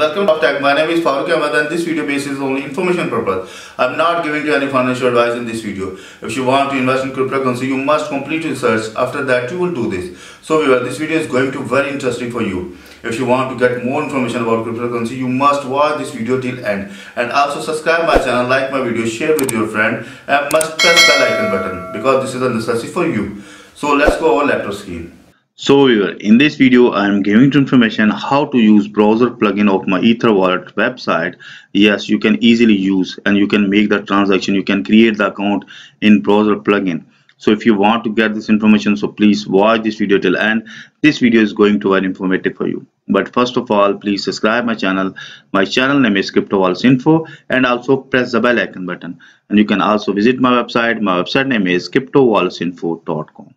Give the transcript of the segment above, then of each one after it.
welcome to Tech. My name is Farooq Ahmed and this video basis is only information purpose. I'm not giving you any financial advice in this video. If you want to invest in cryptocurrency, you must complete research. After that, you will do this. So this video is going to very interesting for you. If you want to get more information about cryptocurrency, you must watch this video till end. And also subscribe my channel, like my video, share with your friend and must press the icon button because this is a necessity for you. So let's go over laptop screen. So in this video I am giving you information how to use browser plugin of my ether wallet website. Yes you can easily use and you can make the transaction. You can create the account in browser plugin. So if you want to get this information so please watch this video till end. This video is going to be informative for you. But first of all please subscribe my channel. My channel name is cryptowallets info and also press the bell icon button. And you can also visit my website. My website name is cryptowalletsinfo.com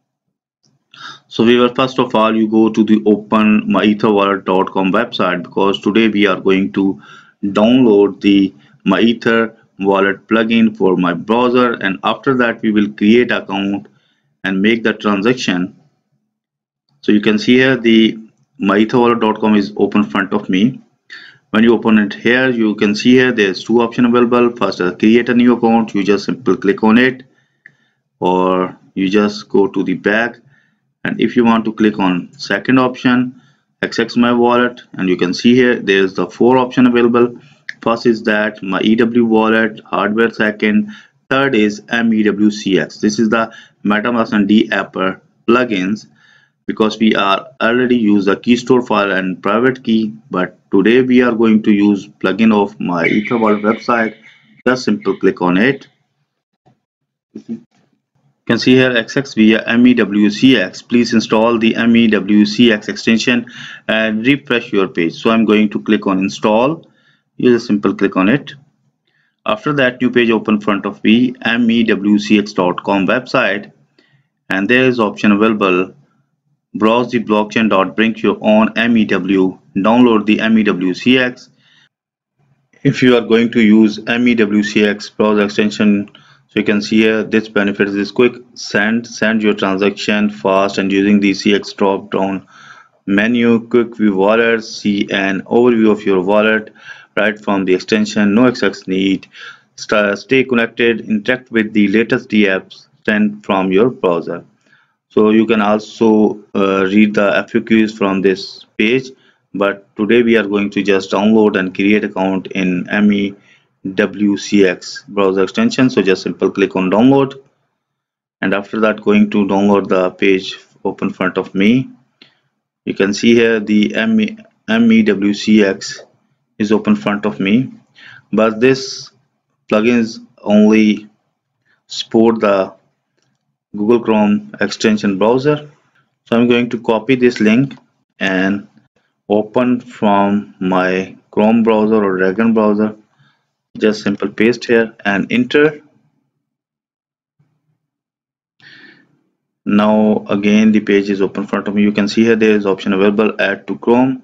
so we will first of all you go to the open myetherwallet.com website because today we are going to download the myether wallet plugin for my browser. And after that we will create account and make the transaction. So you can see here the myetherwallet.com is open front of me. When you open it here you can see here there's two options available. First uh, create a new account. You just simply click on it or you just go to the back and if you want to click on second option access my wallet and you can see here there's the four option available. First is that my EW wallet hardware. Second third is MEWCX this is the MetaMask and Dapper plugins because we are already use the key store file and private key but today we are going to use plugin of my etherwallet website. Just simple click on it can see here XX via MEWCX. Please install the MEWCX extension and refresh your page. So I'm going to click on install. You just simple click on it. After that new page open front of the MEWCX.com website and there is option available browse the blockchain. dot Bring your own MEW. Download the MEWCX. If you are going to use MEWCX browser extension so you can see here this benefit is quick send send your transaction fast and using the cx drop down menu quick view wallet see an overview of your wallet right from the extension no access need. Stay connected interact with the latest dapps sent from your browser. So you can also uh, read the FAQs from this page but today we are going to just download and create account in ME WCX browser extension. So just simple click on download. And after that going to download the page open front of me. You can see here the ME, MEWCX is open front of me. But this plugins only support the Google Chrome extension browser. So I'm going to copy this link and open from my Chrome browser or Dragon browser just simple paste here and enter. Now again the page is open front of me. You can see here there is option available add to chrome.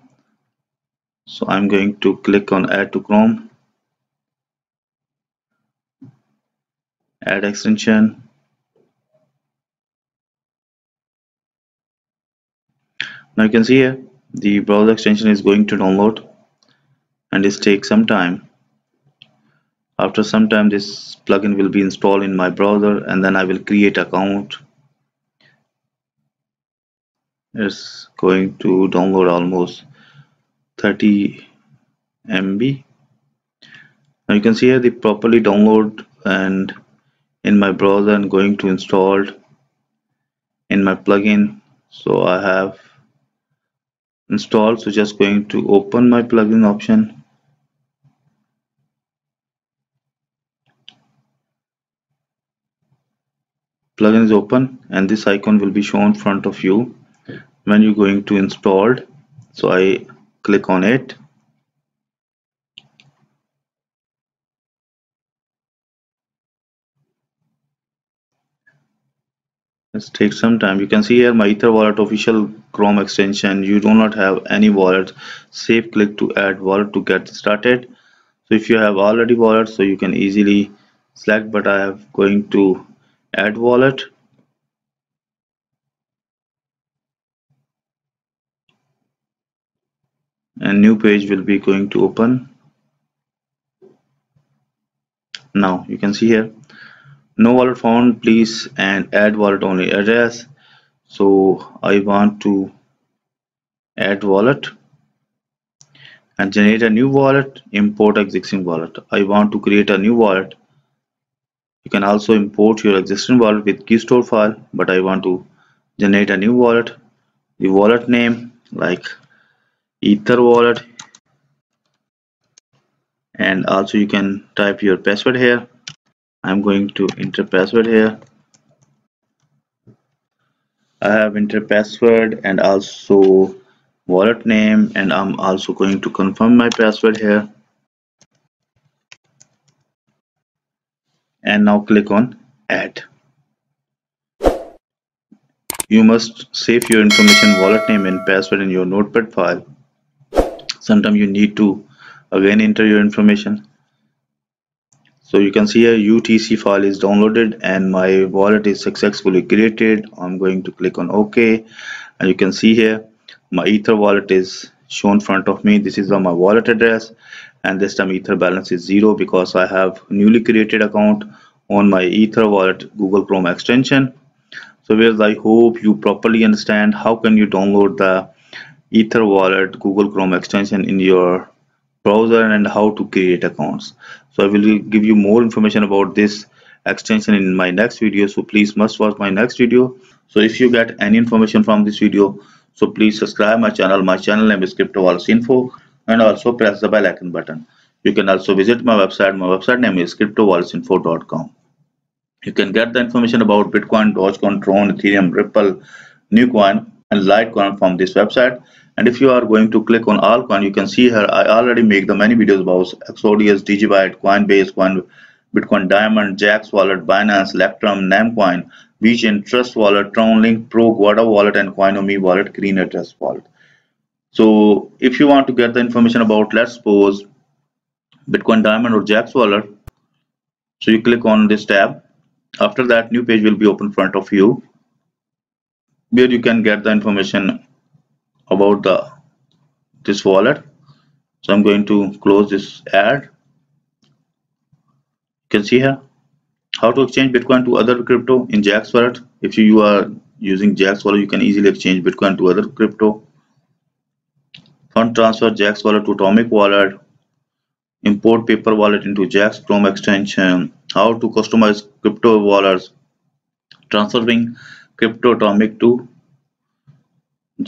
So i'm going to click on add to chrome. Add extension. Now you can see here the browser extension is going to download and this takes some time after some time this plugin will be installed in my browser and then I will create account. It's going to download almost 30 MB now you can see here the properly download and in my browser and going to install in my plugin. So I have installed so just going to open my plugin option plugin is open and this icon will be shown front of you when you're going to install. So I click on it. Let's take some time. You can see here my ether wallet official chrome extension. You do not have any wallet save click to add wallet to get started. So if you have already wallet so you can easily select but I have going to add wallet. A new page will be going to open. Now you can see here. No wallet found please and add wallet only address. So I want to add wallet. And generate a new wallet. Import existing wallet. I want to create a new wallet you can also import your existing wallet with keystore file but I want to generate a new wallet. The wallet name like ether wallet. And also you can type your password here. I'm going to enter password here. I have enter password and also wallet name and I'm also going to confirm my password here and now click on add. You must save your information wallet name and password in your notepad file. Sometimes you need to again enter your information. So you can see a UTC file is downloaded and my wallet is successfully created. I'm going to click on OK. And you can see here my ether wallet is shown front of me. This is on my wallet address and this time ether balance is zero because I have newly created account on my ether wallet Google Chrome extension. So viewers I hope you properly understand how can you download the ether wallet Google Chrome extension in your browser and how to create accounts. So I will give you more information about this extension in my next video. So please must watch my next video. So if you get any information from this video so please subscribe my channel. My channel name is cryptowallets info and also press the bell icon button. You can also visit my website. My website name is cryptowalletsinfo.com you can get the information about bitcoin dogecoin tron ethereum ripple nucoin and litecoin from this website. And if you are going to click on altcoin you can see here i already make the many videos about exodus digibyte coinbase coin bitcoin diamond jaxx wallet binance electrum namecoin VeChain, Trust Wallet, TronLink, Pro, Guarda Wallet, and Coinomi Wallet, Green Address Wallet. So if you want to get the information about, let's suppose, Bitcoin Diamond or Jaxx Wallet, so you click on this tab. After that, new page will be open in front of you, where you can get the information about the this wallet. So I'm going to close this ad. You can see here how to exchange bitcoin to other crypto in jaxx wallet if you are using jaxx wallet you can easily exchange bitcoin to other crypto fund transfer jaxx wallet to atomic wallet import paper wallet into jaxx chrome extension how to customize crypto wallets transferring crypto atomic to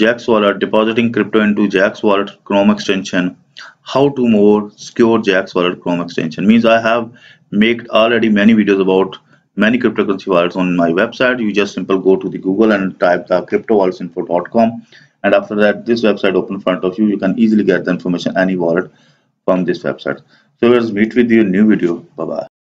jaxx wallet depositing crypto into jaxx wallet chrome extension how to more secure jaxx wallet chrome extension. Means i have made already many videos about many cryptocurrency wallets on my website. You just simple go to the google and type the crypto wallets cryptowalletsinfo.com and after that this website open front of you. You can easily get the information any wallet from this website. So let's meet with you new video. Bye bye